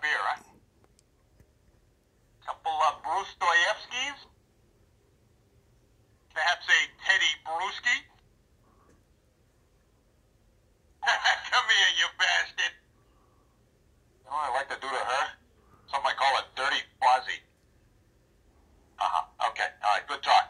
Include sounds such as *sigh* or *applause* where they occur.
Rivera. Couple of Bruce Dostoevskys. Perhaps a Teddy Bruschi. *laughs* Come here, you bastard. You know what I like to do to her? some might call it dirty fozzie. Uh-huh. Okay. All right. Good talk.